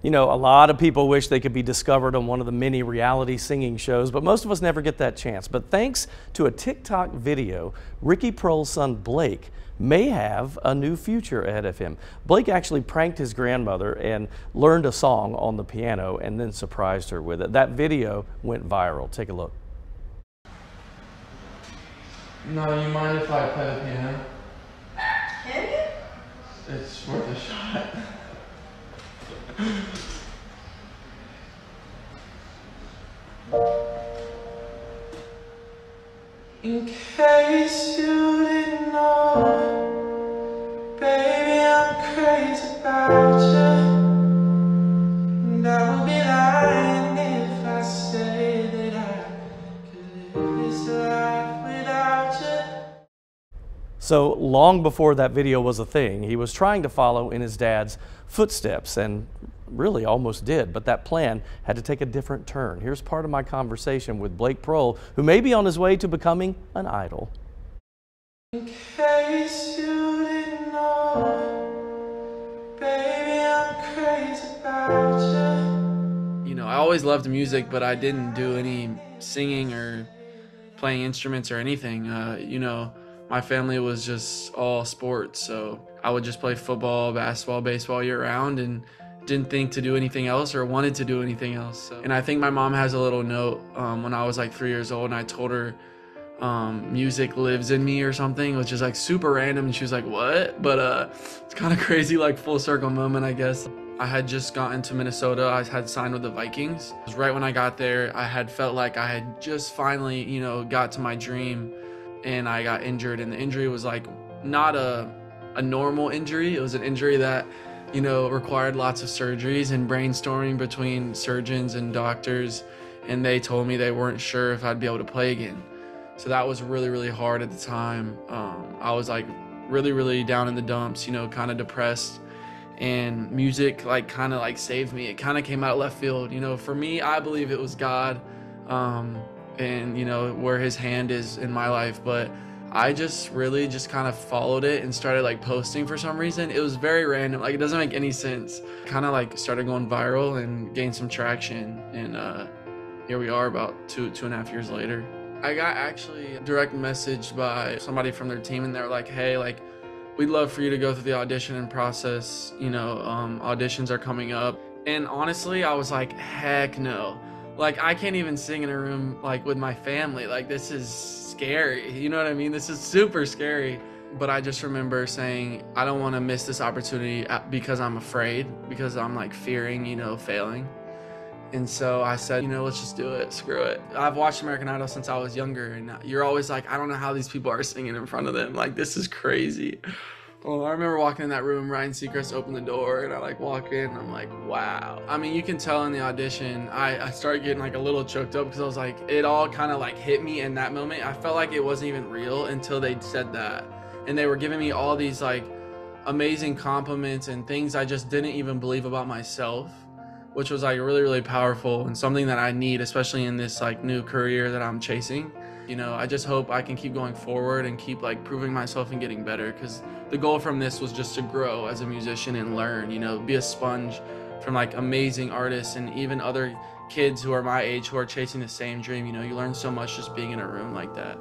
You know, a lot of people wish they could be discovered on one of the many reality singing shows, but most of us never get that chance. But thanks to a TikTok video, Ricky Proehl's son Blake may have a new future ahead of him. Blake actually pranked his grandmother and learned a song on the piano and then surprised her with it. That video went viral. Take a look. No, you mind if I play the piano? Can you? It's worth a shot. In case you So long before that video was a thing, he was trying to follow in his dad's footsteps and really almost did, but that plan had to take a different turn. Here's part of my conversation with Blake Proehl, who may be on his way to becoming an idol. In case you didn't know, baby, I'm crazy about you. You know, I always loved music, but I didn't do any singing or playing instruments or anything. Uh, you know, my family was just all sports, so I would just play football, basketball, baseball year round, and didn't think to do anything else or wanted to do anything else. So. And I think my mom has a little note um, when I was like three years old, and I told her um, music lives in me or something, which is like super random. And she was like, "What?" But uh, it's kind of crazy, like full circle moment, I guess. I had just gotten to Minnesota. I had signed with the Vikings. It was right when I got there. I had felt like I had just finally, you know, got to my dream, and I got injured. And the injury was like not a a normal injury. It was an injury that you know, required lots of surgeries and brainstorming between surgeons and doctors. And they told me they weren't sure if I'd be able to play again. So that was really, really hard at the time. Um, I was like really, really down in the dumps, you know, kind of depressed. And music, like, kind of like saved me. It kind of came out left field. You know, for me, I believe it was God um, and, you know, where his hand is in my life. But I just really just kind of followed it and started like posting for some reason. It was very random. Like it doesn't make any sense. Kind of like started going viral and gained some traction. And uh, here we are about two, two and a half years later. I got actually direct messaged by somebody from their team and they're like, hey, like, we'd love for you to go through the auditioning process. You know, um, auditions are coming up. And honestly, I was like, heck no. Like, I can't even sing in a room like with my family. Like, this is scary. You know what I mean? This is super scary. But I just remember saying, I don't want to miss this opportunity uh, because I'm afraid, because I'm like fearing, you know, failing. And so I said, you know, let's just do it. Screw it. I've watched American Idol since I was younger, and uh, you're always like, I don't know how these people are singing in front of them. Like, this is crazy. Well, I remember walking in that room, Ryan Seacrest opened the door, and I like walk in, I'm like, wow. I mean, you can tell in the audition, I, I started getting like a little choked up because I was like, it all kind of like hit me in that moment. I felt like it wasn't even real until they said that. And they were giving me all these like amazing compliments and things I just didn't even believe about myself, which was like really, really powerful and something that I need, especially in this like new career that I'm chasing. You know, I just hope I can keep going forward and keep like proving myself and getting better because the goal from this was just to grow as a musician and learn, you know, be a sponge from like amazing artists and even other kids who are my age who are chasing the same dream. You know, you learn so much just being in a room like that.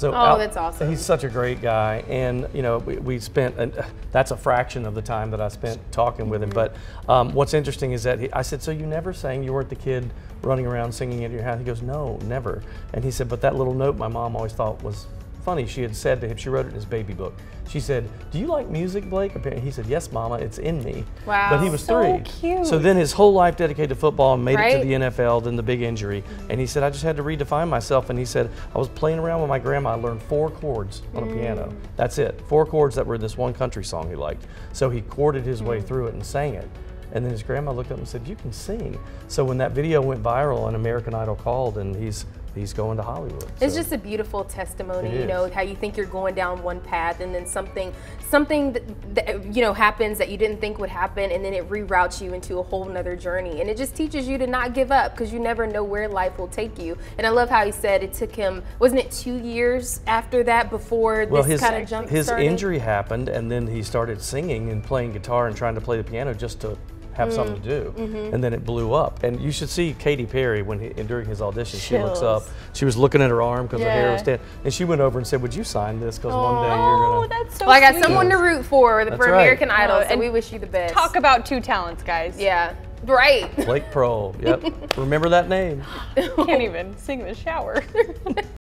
So Oh, Al- that's awesome. He's such a great guy, and you know we, we spent an, that's a fraction of the time that I spent talking with him. But um, what's interesting is that he, I said, "So you never sang? You weren't the kid running around singing at your house?" He goes, "No, never." And he said, "But that little note my mom always thought was funny. She had said to him, she wrote it in his baby book. She said, "Do you like music, Blake?" Apparently, he said, "Yes, Mama, it's in me." Wow. But he was So three. cute. So then his whole life dedicated to football and made it to the NFL, then the big injury. And he said, I just had to redefine myself. And he said, I was playing around with my grandma. I learned four chords on a mm. piano. That's it. Four chords that were this one country song he liked. So he chorded his way mm. through it and sang it. And then his grandma looked up and said, You can sing. So when that video went viral and American Idol called and he's he's going to Hollywood. It's So- just a beautiful testimony, you know, how you think you're going down one path and then something, something that, that, you know happens that you didn't think would happen, and then it reroutes you into a whole nother journey, and it just teaches you to not give up because you never know where life will take you. And I love how he said it took him, wasn't it two years after that before well, this kind of jump his started? injury happened, and then he started singing and playing guitar and trying to play the piano just to have something to do, Mm, mm-hmm. and then it blew up. And you should see Katy Perry when he during his audition. She looks up. She was looking at her arm because her hair was Yeah. dead, and she went over and said, "Would you sign this? Because one day you're Oh, gonna." Oh, that's so Well, I got sweet. someone to root for the, for right. American Idol, Oh, so and we wish you the best. Talk about two talents, guys. yeah, right. Blake Proehl. Yep. Remember that name. Can't even sing in the shower.